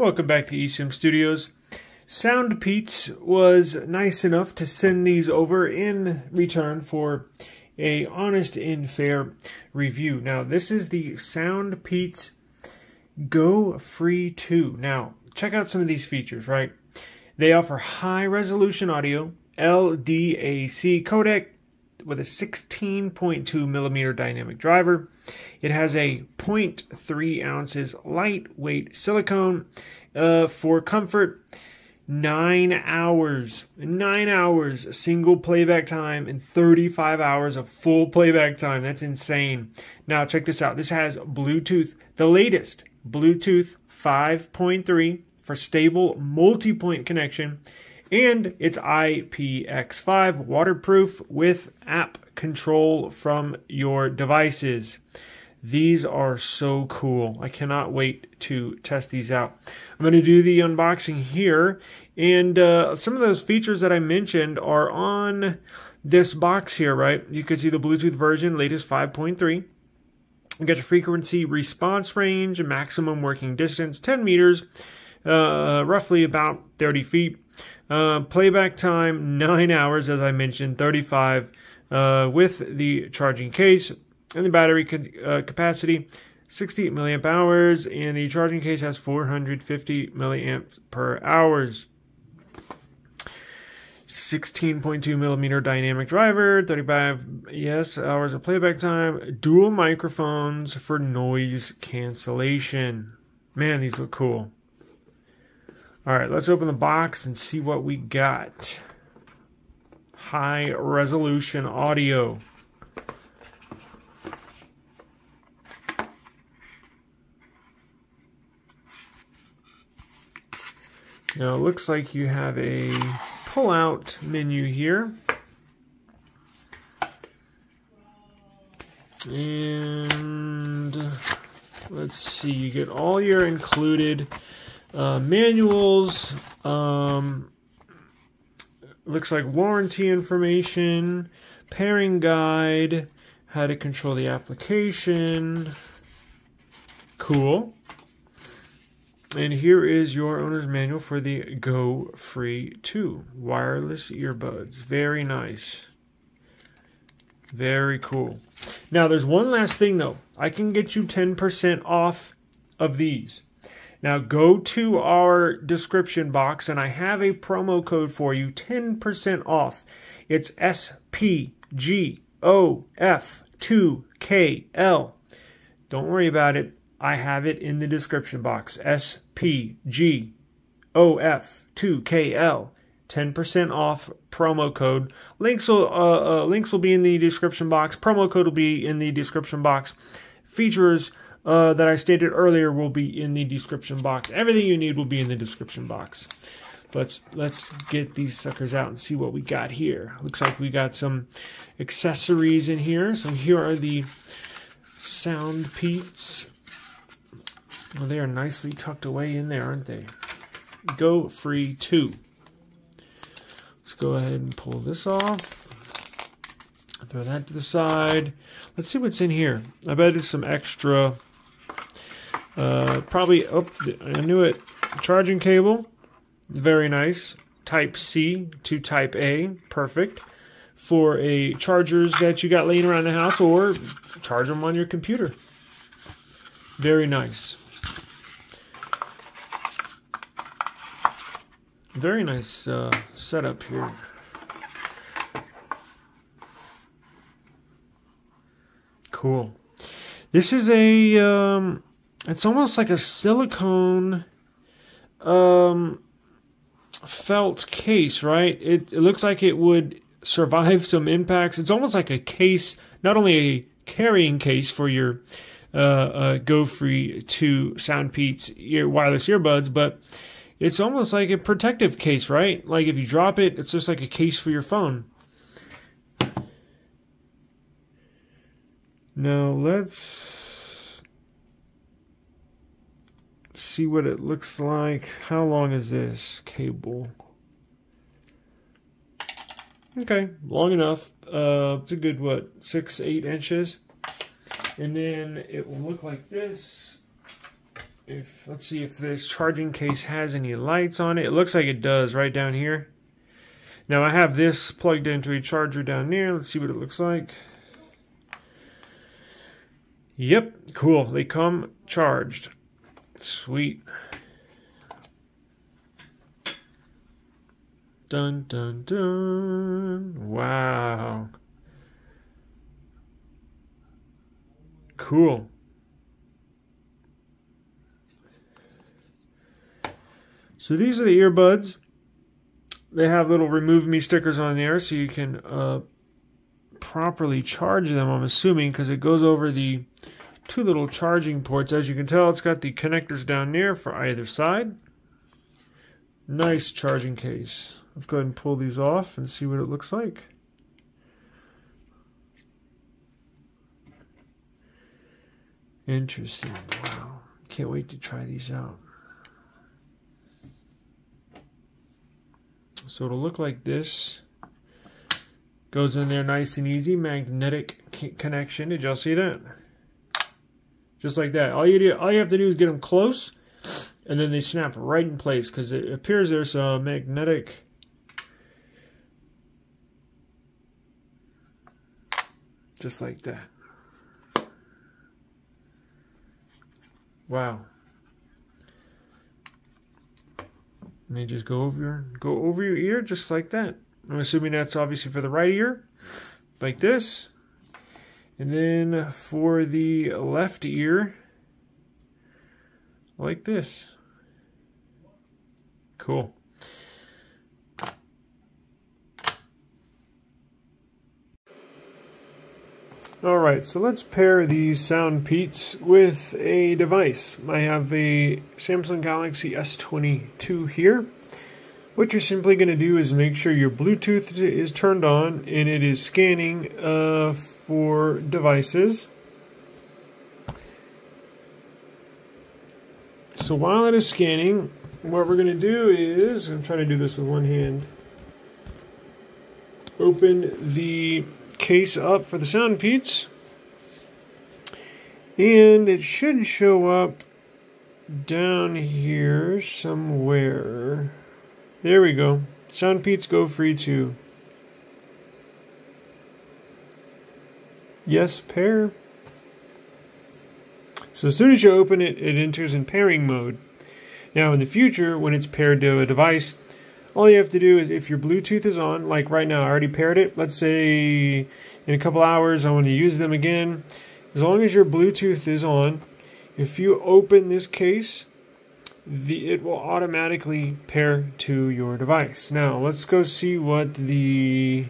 Welcome back to eSim Studios. SoundPeats was nice enough to send these over in return for a honest and fair review. Now, this is the SoundPeats Go Free 2. Now, check out some of these features, right? They offer high resolution audio, LDAC codec, with a 16.2 millimeter dynamic driver. It has a 0.3 ounces lightweight silicone uh, for comfort. Nine hours, nine hours single playback time, and 35 hours of full playback time. That's insane. Now, check this out. This has Bluetooth, the latest Bluetooth 5.3 for stable multi point connection and it's IPX5 waterproof with app control from your devices. These are so cool. I cannot wait to test these out. I'm going to do the unboxing here, and uh, some of those features that I mentioned are on this box here, right? You can see the Bluetooth version, latest 5.3. You got your frequency response range, maximum working distance, 10 meters, uh, roughly about 30 feet. Uh, playback time, 9 hours, as I mentioned, 35 uh, with the charging case. And the battery uh, capacity, 68 milliamp hours. And the charging case has 450 milliamps per hours. 16.2 millimeter dynamic driver, 35 yes hours of playback time, dual microphones for noise cancellation. Man, these look cool. All right, let's open the box and see what we got. High resolution audio. Now it looks like you have a pull-out menu here. And let's see, you get all your included uh, manuals. Um, looks like warranty information, pairing guide, how to control the application. Cool. And here is your owner's manual for the Go Free 2 wireless earbuds. Very nice. Very cool. Now, there's one last thing though. I can get you 10% off of these. Now go to our description box and I have a promo code for you 10% off. It's SPGOF2KL. Don't worry about it. I have it in the description box. SPGOF2KL. 10% off promo code. Links will uh, uh, links will be in the description box. Promo code will be in the description box. Features uh, that I stated earlier will be in the description box. Everything you need will be in the description box. Let's let's get these suckers out and see what we got here. Looks like we got some accessories in here. So here are the SoundPeats. Well, they are nicely tucked away in there, aren't they? Go Free 2. Let's go ahead and pull this off. Throw that to the side. Let's see what's in here. I bet it's some extra uh, probably, oh, I knew it. Charging cable, very nice. Type C to Type A, perfect. For a chargers that you got laying around the house or charge them on your computer. Very nice. Very nice uh, setup here. Cool. This is a um, it's almost like a silicone um, felt case, right? It, it looks like it would survive some impacts. It's almost like a case, not only a carrying case for your uh, uh, Go Free 2 SoundPeats ear, wireless earbuds, but it's almost like a protective case, right? Like if you drop it, it's just like a case for your phone. Now let's see what it looks like. How long is this cable? Okay, long enough. Uh, it's a good, what, six, eight inches? And then it will look like this. if let's see if this charging case has any lights on it. It looks like it does right down here. Now I have this plugged into a charger down there. Let's see what it looks like. Yep, cool. They come charged. Sweet. Dun dun dun. Wow. Cool. So these are the earbuds. They have little remove me stickers on there so you can uh, properly charge them, I'm assuming, because it goes over the two little charging ports. As you can tell, it's got the connectors down there for either side. Nice charging case. Let's go ahead and pull these off and see what it looks like. Interesting. Wow. Can't wait to try these out. So it'll look like this. Goes in there nice and easy. Magnetic connection. Did y'all see that? Just like that. All you do, all you have to do is get them close, and then they snap right in place because it appears there's a magnetic. Just like that. Wow. And they just go over your go over your ear just like that. I'm assuming that's obviously for the right ear, like this. And then for the left ear, like this. Cool. Alright, so let's pair these SoundPeats with a device. I have a Samsung Galaxy S22 here. What you're simply going to do is make sure your Bluetooth is turned on and it is scanning uh, for devices. So while it is scanning, what we're going to do is, I'm trying to do this with one hand, open the case up for the sound SoundPeats. And it should show up down here somewhere. There we go. Sound SoundPeats Go Free 2. Yes, pair. So as soon as you open it, it enters in pairing mode. Now in the future, when it's paired to a device, all you have to do is if your Bluetooth is on, like right now, I already paired it. Let's say in a couple hours I want to use them again. As long as your Bluetooth is on, if you open this case, the, it will automatically pair to your device. Now, let's go see what the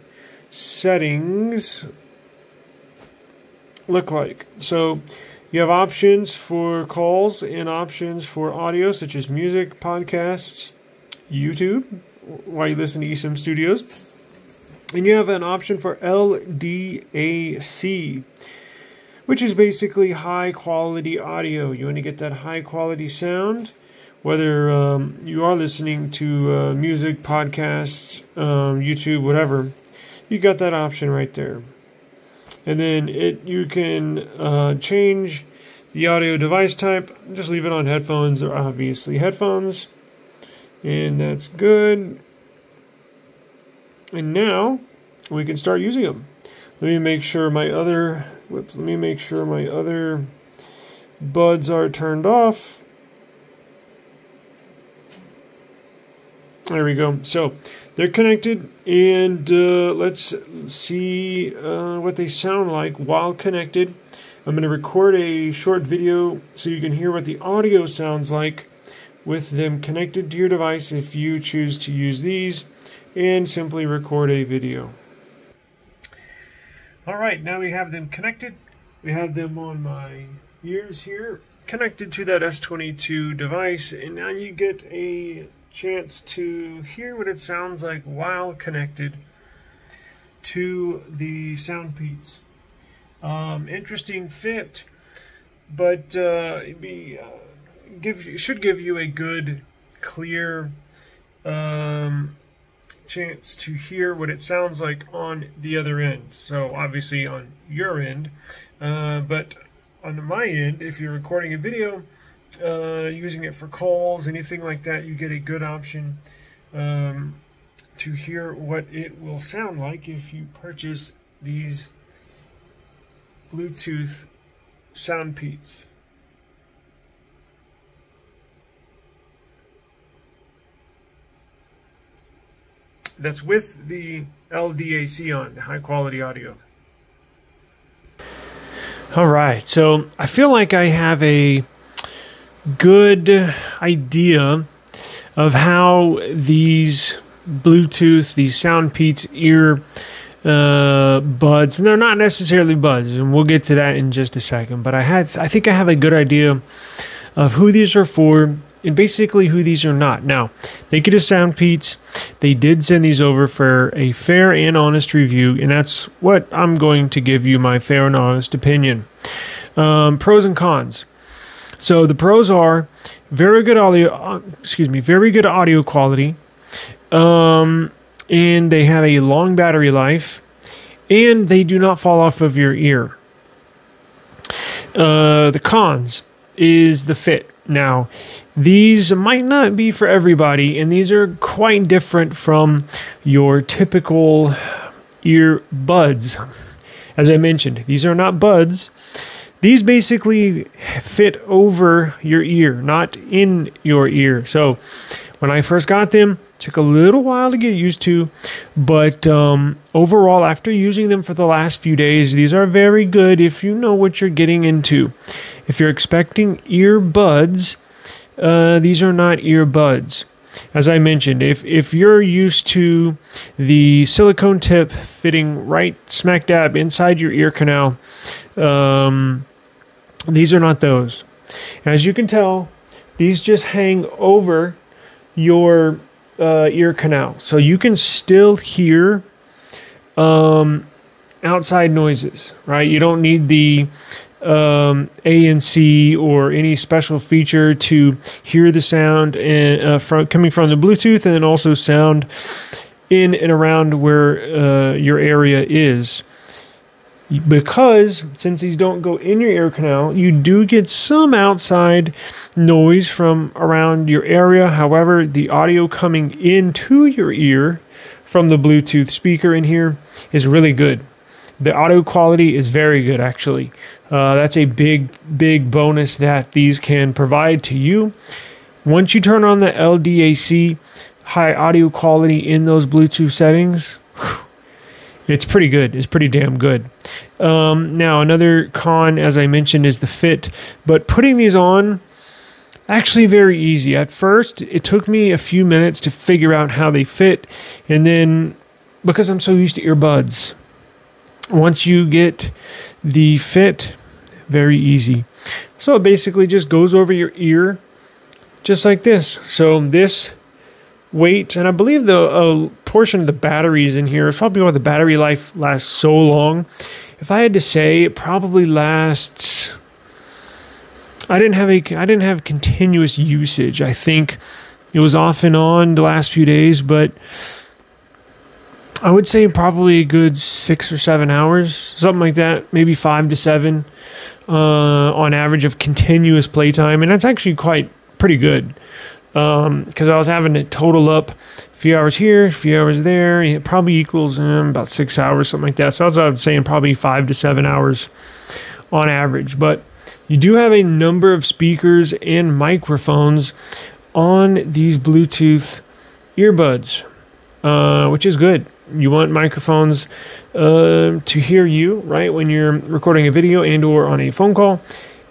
settings look like. So, you have options for calls and options for audio, such as music, podcasts, YouTube, while you listen to eSIM Studios. And you have an option for LDAC, which is basically high quality audio. You want to get that high quality sound, whether um, you are listening to uh, music, podcasts, um, YouTube, whatever. You got that option right there. And then it you can uh, change the audio device type. Just leave it on headphones or obviously headphones and that's good. And now we can start using them. Let me make sure my other, whoops, let me make sure my other buds are turned off. There we go. So they're connected, and uh, let's see uh, what they sound like while connected. I'm going to record a short video so you can hear what the audio sounds like with them connected to your device if you choose to use these and simply record a video. Alright, now we have them connected. We have them on my ears here connected to that S22 device and now you get a chance to hear what it sounds like while connected to the SoundPeats. Um, interesting fit, but uh, be uh, give should give you a good, clear um, chance to hear what it sounds like on the other end. So obviously on your end, uh, but on my end, if you're recording a video, uh, using it for calls, anything like that, you get a good option um, to hear what it will sound like if you purchase these Bluetooth sound Soundpeats. That's with the LDAC on, the high quality audio. All right, so I feel like I have a good idea of how these Bluetooth, these Soundpeats ear uh, buds, and they're not necessarily buds, and we'll get to that in just a second. But I had, I think I have a good idea of who these are for, and basically who these are not. Now, thank you to Soundpeats. They did send these over for a fair and honest review, and that's what I'm going to give you my fair and honest opinion. Um, pros and cons. So the pros are very good audio. Uh, excuse me, very good audio quality. Um, and they have a long battery life, and they do not fall off of your ear. Uh, the cons is the fit. Now, these might not be for everybody, and these are quite different from your typical earbuds. As I mentioned, these are not buds. These basically fit over your ear, not in your ear. So when I first got them, took a little while to get used to, but um, overall, after using them for the last few days, these are very good if you know what you're getting into. If you're expecting earbuds, uh, these are not earbuds. As I mentioned, if, if you're used to the silicone tip fitting right smack dab inside your ear canal, um, these are not those. As you can tell, these just hang over your uh, ear canal. So you can still hear um, outside noises, right? You don't need the um, ANC or any special feature to hear the sound in, uh, from coming from the Bluetooth, and then also sound in and around where uh, your area is because since these don't go in your ear canal, you do get some outside noise from around your area. However, the audio coming into your ear from the Bluetooth speaker in here is really good. The audio quality is very good, actually. Uh, that's a big, big bonus that these can provide to you. Once you turn on the LDAC high audio quality in those Bluetooth settings, it's pretty good. It's pretty damn good. Um, now, another con, as I mentioned, is the fit. But putting these on, actually very easy. At first, it took me a few minutes to figure out how they fit. And then, because I'm so used to earbuds, once you get the fit, very easy. So it basically just goes over your ear just like this. So this weight, and I believe the uh, portion of the batteries in here is probably why the battery life lasts so long. If I had to say, it probably lasts. I didn't have a I didn't have continuous usage. I think it was off and on the last few days, but I would say probably a good six or seven hours, something like that, maybe five to seven uh, on average of continuous playtime, and that's actually quite pretty good because um, I was having it total up a few hours here, a few hours there. It probably equals um, about six hours, something like that. So I was, I was saying probably five to seven hours on average. But you do have a number of speakers and microphones on these Bluetooth earbuds, uh, which is good. You want microphones uh, to hear you, right, when you're recording a video and or on a phone call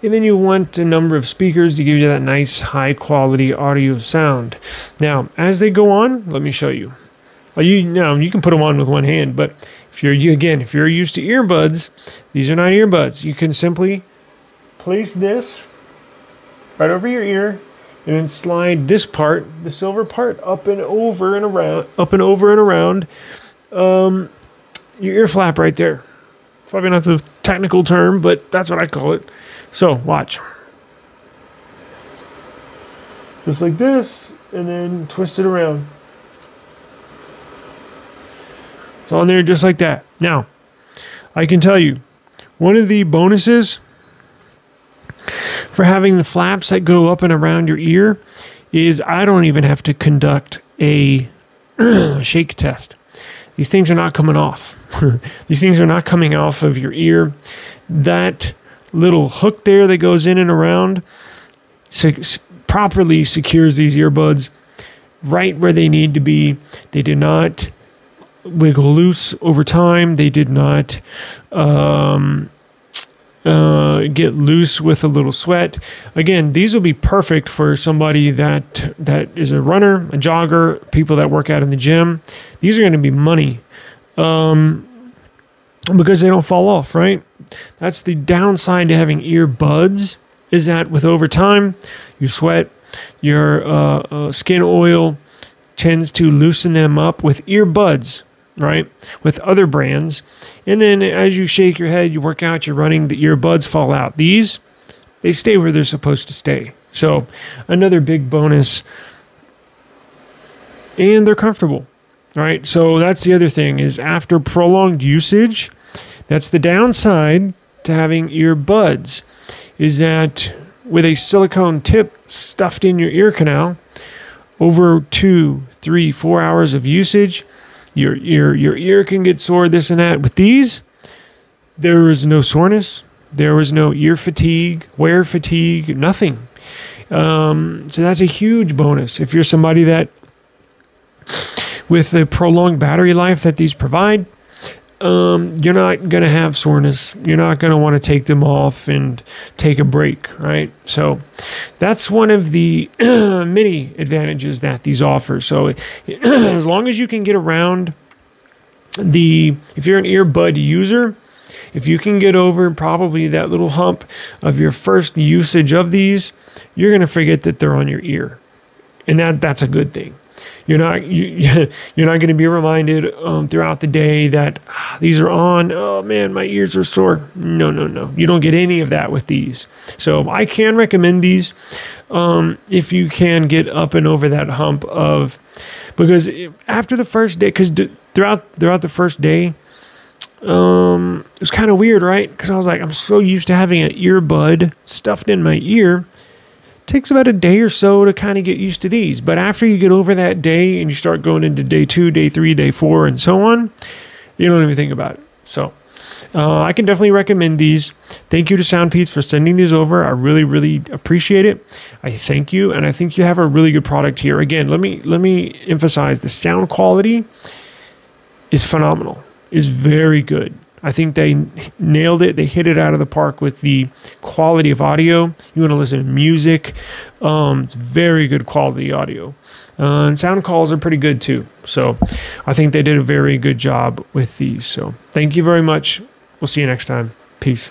and then you want a number of speakers to give you that nice high quality audio sound. Now, as they go on, let me show you. Well, you now you can put them on with one hand, but if you're you again, if you're used to earbuds, these are not earbuds. You can simply place this right over your ear and then slide this part, the silver part, up and over and around, up and over and around um, your ear flap right there. Probably not the technical term, but that's what I call it. So, watch. Just like this, and then twist it around. It's on there just like that. Now, I can tell you, one of the bonuses for having the flaps that go up and around your ear is I don't even have to conduct a shake test. These things are not coming off. These things are not coming off of your ear. That little hook there that goes in and around properly secures these earbuds right where they need to be. They did not wiggle loose over time. They did not um, uh, get loose with a little sweat. Again, these will be perfect for somebody that that is a runner, a jogger, people that work out in the gym. These are going to be money um, because they don't fall off. Right? That's the downside to having earbuds. Is that with over time, you sweat, your uh, uh, skin oil tends to loosen them up with earbuds right? With other brands. And then as you shake your head, you work out, you're running, the earbuds fall out. These, they stay where they're supposed to stay. So another big bonus. And they're comfortable. Right? So that's the other thing is after prolonged usage, that's the downside to having earbuds is that with a silicone tip stuffed in your ear canal over two, three, four hours of usage, your your your ear can get sore, this and that. With these, there was no soreness, there was no ear fatigue, wear fatigue, nothing. Um, so that's a huge bonus if you're somebody that, with the prolonged battery life that these provide, um, you're not going to have soreness. You're not going to want to take them off and take a break, right? So that's one of the many advantages that these offer. So as long as you can get around the, if you're an earbud user, if you can get over probably that little hump of your first usage of these, you're going to forget that they're on your ear. And that that's a good thing. You're not you, you're not going to be reminded um, throughout the day that ah, these are on. Oh man, my ears are sore. No, no, no. You don't get any of that with these. So I can recommend these um, if you can get up and over that hump of because after the first day, because throughout throughout the first day, um, it was kind of weird, right? Because I was like, I'm so used to having an earbud stuffed in my ear takes about a day or so to kind of get used to these. But after you get over that day and you start going into day two, day three, day four, and so on, you don't even think about it. So uh, I can definitely recommend these. Thank you to Soundpeats for sending these over. I really, really appreciate it. I thank you, and I think you have a really good product here. Again, let me let me emphasize the sound quality is phenomenal. is very good. I think they nailed it. They hit it out of the park with the quality of audio. You want to listen to music, um, it's very good quality audio. Uh, and sound calls are pretty good too. So I think they did a very good job with these. So thank you very much. We'll see you next time. Peace.